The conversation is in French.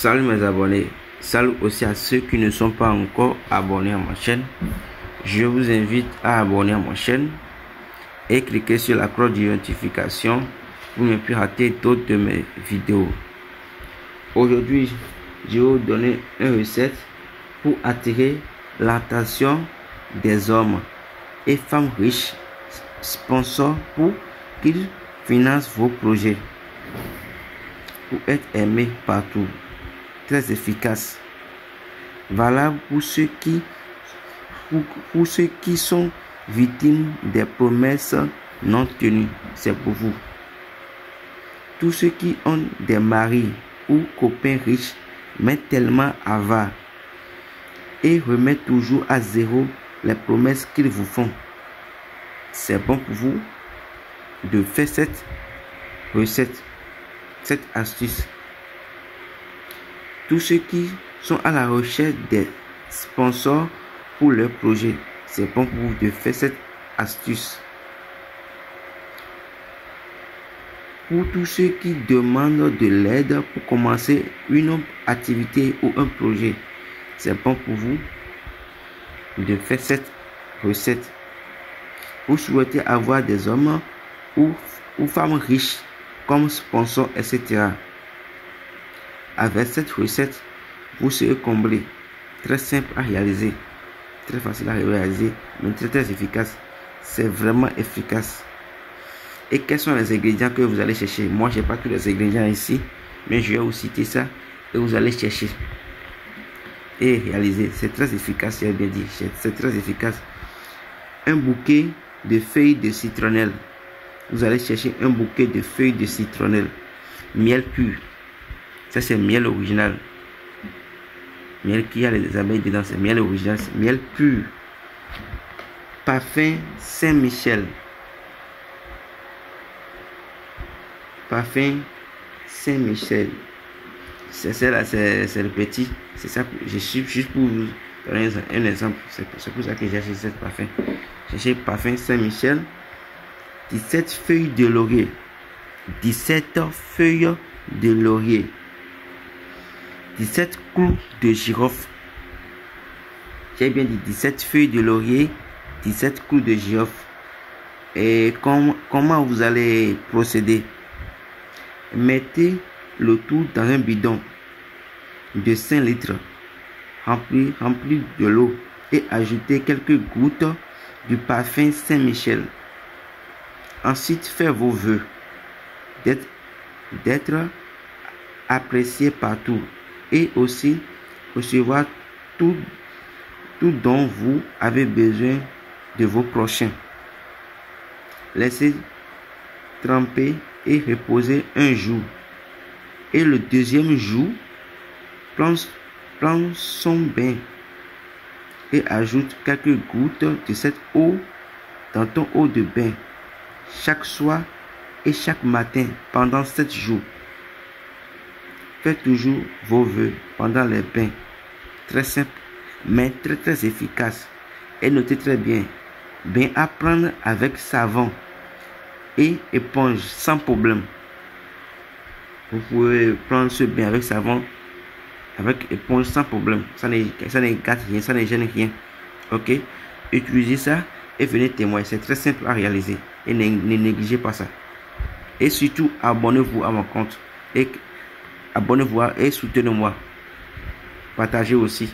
Salut mes abonnés, salut aussi à ceux qui ne sont pas encore abonnés à ma chaîne. Je vous invite à abonner à ma chaîne et cliquer sur la cloche d'identification pour ne plus rater d'autres de mes vidéos. Aujourd'hui, je vais vous donner une recette pour attirer l'attention des hommes et femmes riches sponsors pour qu'ils financent vos projets pour être aimé partout très efficace. Valable pour ceux qui, pour, ceux qui sont victimes des promesses non tenues. C'est pour vous. Tous ceux qui ont des maris ou copains riches, mais tellement avares et remettent toujours à zéro les promesses qu'ils vous font. C'est bon pour vous de faire cette recette, cette astuce tous ceux qui sont à la recherche des sponsors pour leur projet. C'est bon pour vous de faire cette astuce. Pour tous ceux qui demandent de l'aide pour commencer une activité ou un projet, c'est bon pour vous de faire cette recette. Vous souhaitez avoir des hommes ou, ou femmes riches comme sponsors, etc. Avec cette recette, vous serez comblé. Très simple à réaliser. Très facile à réaliser, mais très, très efficace. C'est vraiment efficace. Et quels sont les ingrédients que vous allez chercher? Moi, je n'ai pas tous les ingrédients ici, mais je vais vous citer ça et vous allez chercher et réaliser. C'est très efficace, j'ai bien dit. C'est très efficace. Un bouquet de feuilles de citronnelle. Vous allez chercher un bouquet de feuilles de citronnelle. Miel pur. Ça, c'est miel original. Miel qui a les abeilles dedans, c'est miel original, c'est miel pur. Parfum Saint-Michel. Parfum Saint-Michel. C'est ça là, c'est le petit. C'est ça, je suis juste pour vous donner un exemple. C'est pour ça que j'ai acheté ce parfum. J'ai acheté parfum Saint-Michel. 17 feuilles de laurier. 17 feuilles de laurier. 17 clous de girofle. J'ai bien dit 17 feuilles de laurier, 17 clous de girofle. Et comment vous allez procéder? Mettez le tout dans un bidon de 5 litres rempli, rempli de l'eau et ajoutez quelques gouttes du parfum Saint-Michel. Ensuite, faites vos voeux d'être apprécié partout et aussi recevoir tout, tout dont vous avez besoin de vos prochains. Laissez tremper et reposer un jour. Et le deuxième jour, prends, son bain et ajoute quelques gouttes de cette eau dans ton eau de bain chaque soir et chaque matin pendant sept jours. Toujours vos voeux pendant les bains. Très simple, mais très très efficace. Et notez très bien, bain à prendre avec savon et éponge sans problème. Vous pouvez prendre ce bain avec savon, avec éponge sans problème. Ça ne gâte rien, ça ne gêne rien. Ok? Utilisez ça et venez témoigner. C'est très simple à réaliser. Et ne, ne négligez pas ça. Et surtout, abonnez-vous à mon compte. Et abonnez-vous et soutenez-moi. Partagez aussi.